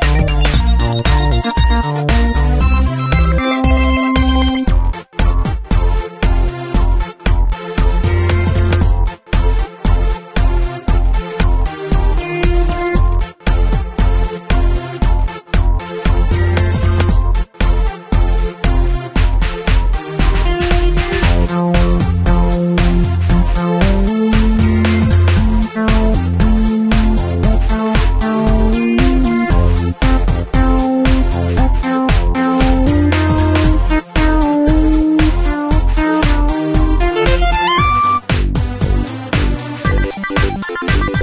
Bye.